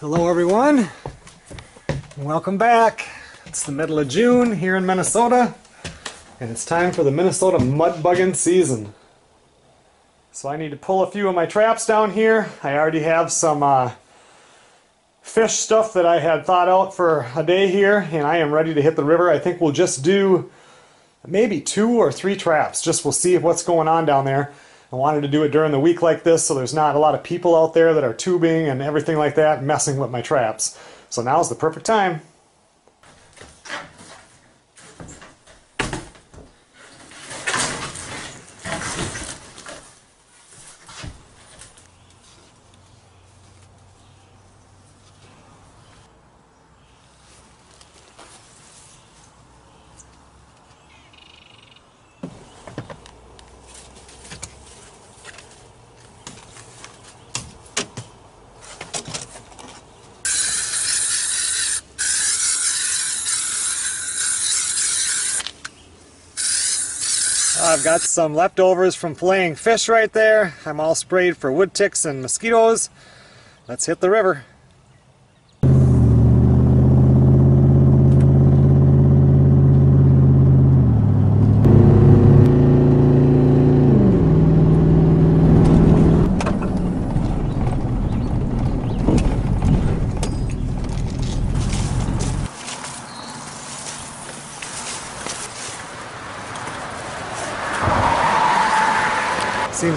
Hello everyone, welcome back. It's the middle of June here in Minnesota, and it's time for the Minnesota mud bugging season. So I need to pull a few of my traps down here. I already have some uh, fish stuff that I had thought out for a day here, and I am ready to hit the river. I think we'll just do maybe two or three traps, just we'll see what's going on down there. I wanted to do it during the week like this so there's not a lot of people out there that are tubing and everything like that messing with my traps. So now's the perfect time. I've got some leftovers from filleting fish right there. I'm all sprayed for wood ticks and mosquitoes. Let's hit the river.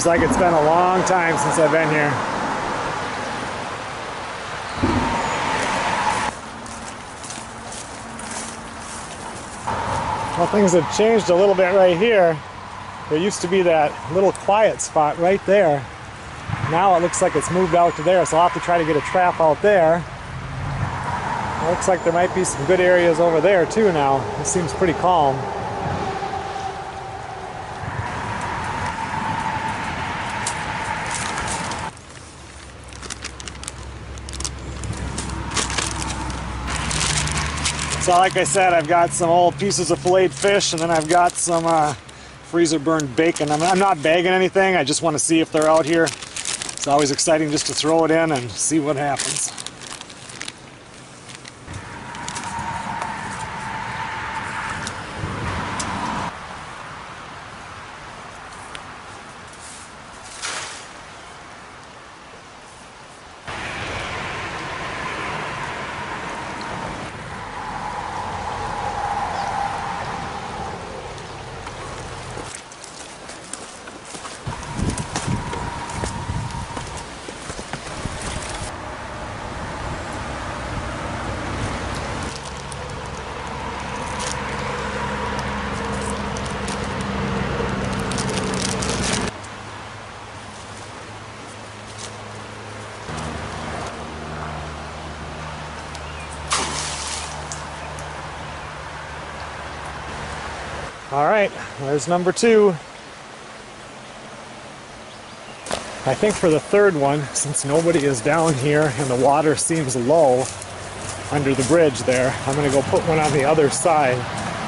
Seems like it's been a long time since I've been here. Well, things have changed a little bit right here. There used to be that little quiet spot right there. Now it looks like it's moved out to there, so I'll have to try to get a trap out there. It looks like there might be some good areas over there too now. It seems pretty calm. So like I said, I've got some old pieces of filleted fish and then I've got some uh, freezer burned bacon. I'm, I'm not bagging anything, I just want to see if they're out here. It's always exciting just to throw it in and see what happens. All right, there's number two. I think for the third one, since nobody is down here and the water seems low under the bridge there, I'm gonna go put one on the other side.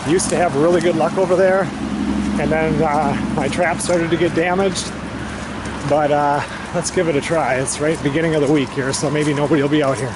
Used to have really good luck over there, and then uh, my trap started to get damaged. But uh, let's give it a try. It's right beginning of the week here, so maybe nobody will be out here.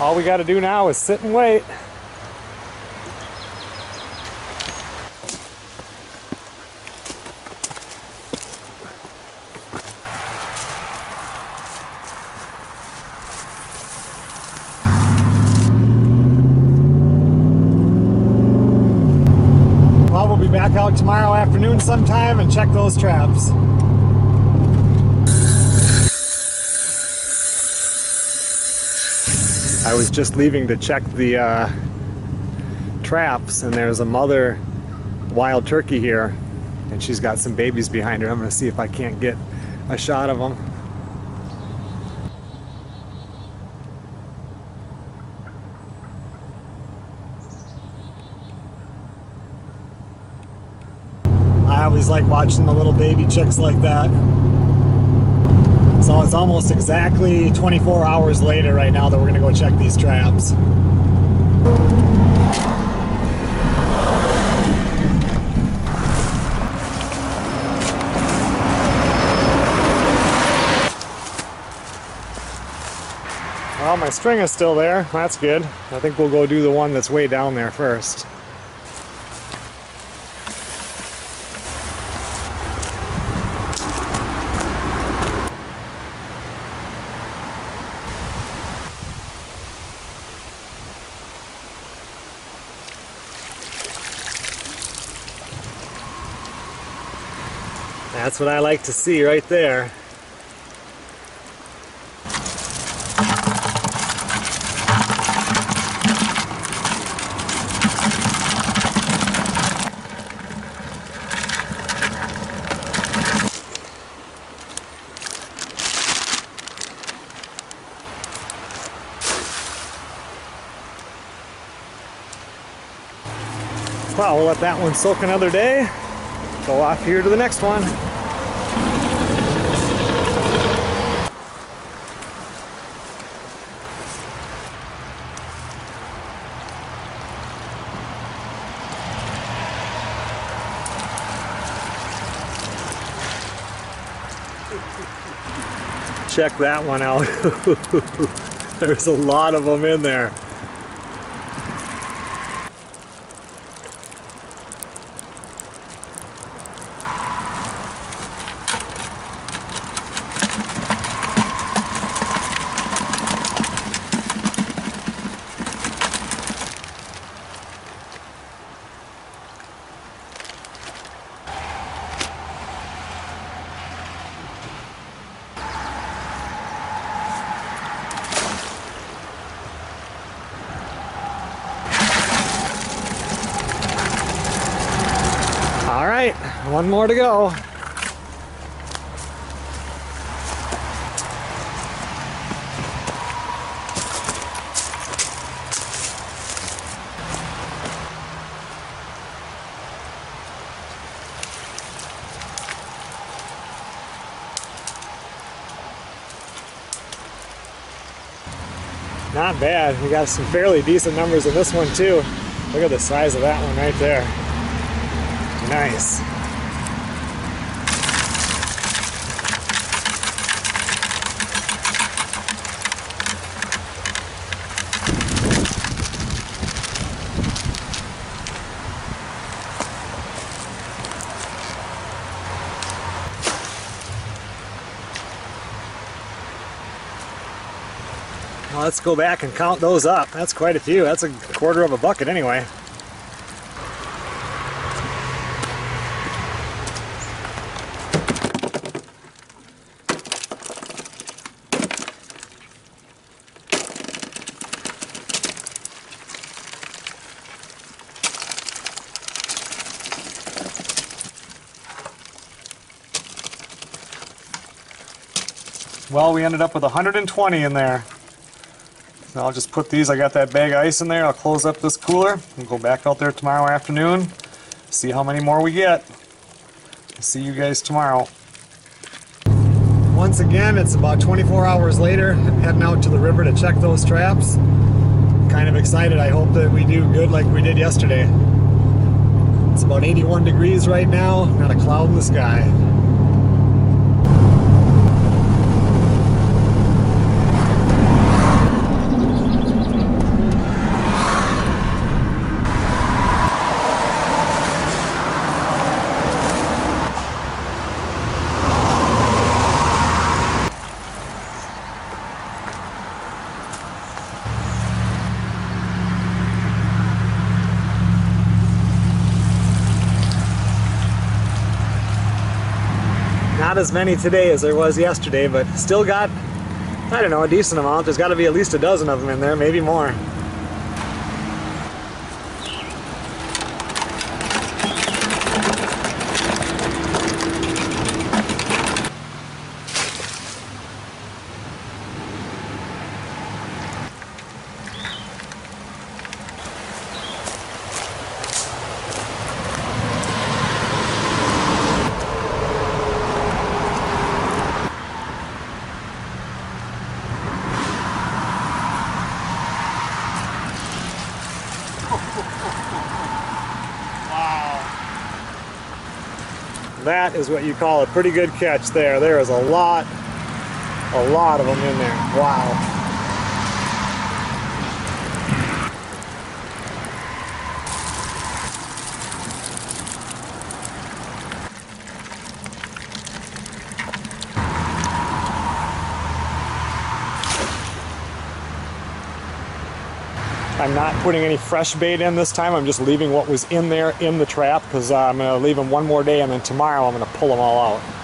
All we got to do now is sit and wait. Well, we'll be back out tomorrow afternoon sometime and check those traps. I was just leaving to check the uh, traps, and there's a mother wild turkey here, and she's got some babies behind her. I'm to see if I can't get a shot of them. I always like watching the little baby chicks like that. So it's almost exactly 24 hours later right now that we're gonna go check these traps. Well, my string is still there. That's good. I think we'll go do the one that's way down there first. That's what I like to see right there. Well, we'll let that one soak another day. Go off here to the next one. Check that one out. There's a lot of them in there. All right, one more to go. Not bad. We got some fairly decent numbers in this one too. Look at the size of that one right there. Nice. Let's go back and count those up. That's quite a few. That's a quarter of a bucket anyway. Well, we ended up with 120 in there. So I'll just put these, I got that bag of ice in there, I'll close up this cooler and go back out there tomorrow afternoon, see how many more we get. See you guys tomorrow. Once again, it's about 24 hours later, I'm heading out to the river to check those traps. Kind of excited, I hope that we do good like we did yesterday. It's about 81 degrees right now, not a cloud in the sky. As many today as there was yesterday, but still got, I don't know, a decent amount. There's got to be at least a dozen of them in there, maybe more. That is what you call a pretty good catch there. There is a lot, a lot of them in there. Wow. I'm not putting any fresh bait in this time. I'm just leaving what was in there in the trap because uh, I'm going to leave them one more day and then tomorrow I'm going to pull them all out.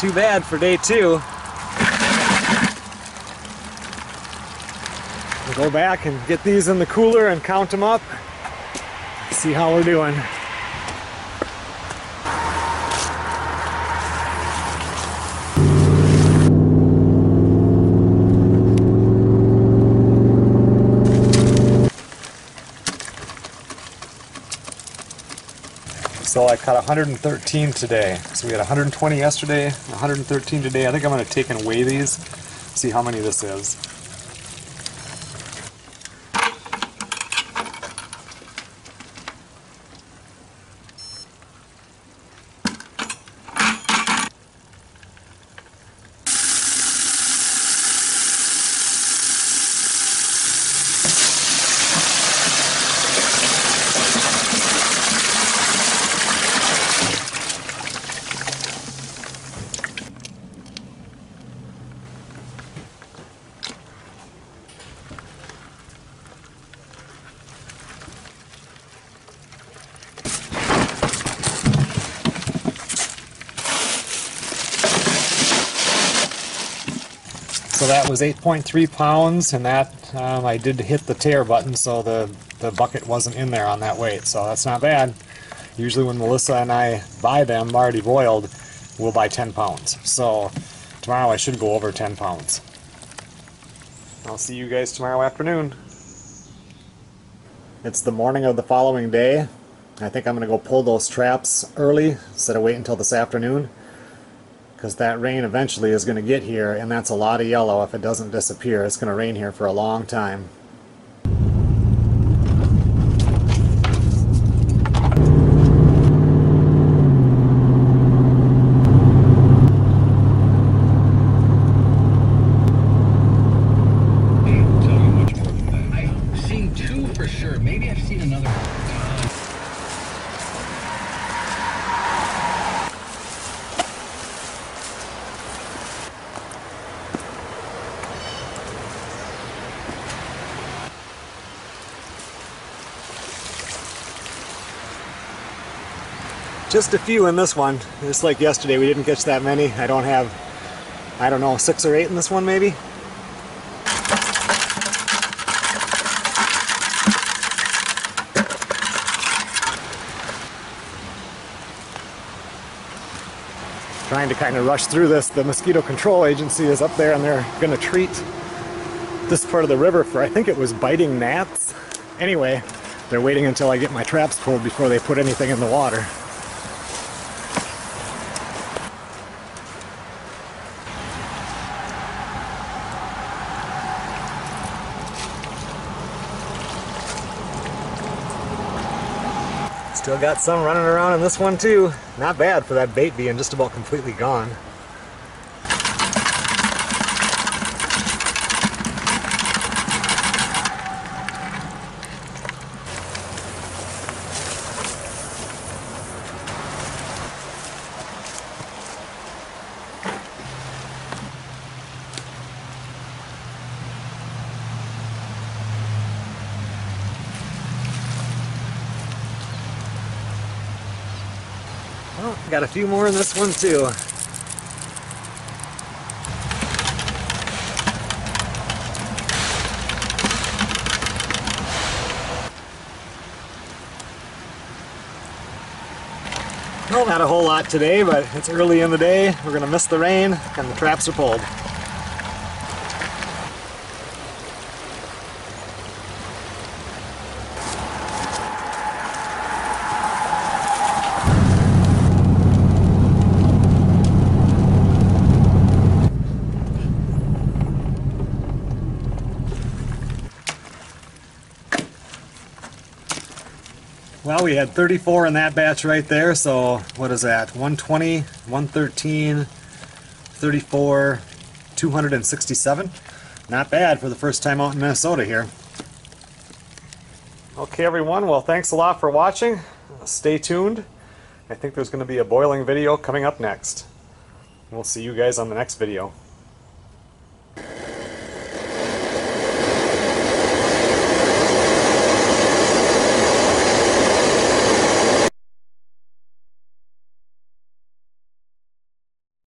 Too bad for day two. We'll go back and get these in the cooler and count them up. See how we're doing. So I caught 113 today. So we had 120 yesterday, 113 today. I think I'm going to take and weigh these, see how many this is. That was 8.3 pounds, and that um, I did hit the tare button, so the, the bucket wasn't in there on that weight. So that's not bad. Usually when Melissa and I buy them already boiled, we'll buy 10 pounds. So tomorrow I should go over 10 pounds. I'll see you guys tomorrow afternoon. It's the morning of the following day. I think I'm going to go pull those traps early instead of wait until this afternoon because that rain eventually is going to get here and that's a lot of yellow if it doesn't disappear. It's going to rain here for a long time. I've seen two for sure. Maybe I've seen another one. Just a few in this one. Just like yesterday, we didn't catch that many. I don't have, I don't know, six or eight in this one maybe. Trying to kind of rush through this. The mosquito control agency is up there and they're going to treat this part of the river for, I think it was biting gnats. Anyway, they're waiting until I get my traps pulled before they put anything in the water. Still got some running around in this one too. Not bad for that bait being just about completely gone. Got a few more in this one too. Well, not a whole lot today, but it's early in the day. We're gonna miss the rain, and the traps are pulled. We had 34 in that batch right there, so what is that? 120, 113, 34, 267. Not bad for the first time out in Minnesota here. Okay, everyone, well, thanks a lot for watching. Stay tuned. I think there's going to be a boiling video coming up next. We'll see you guys on the next video.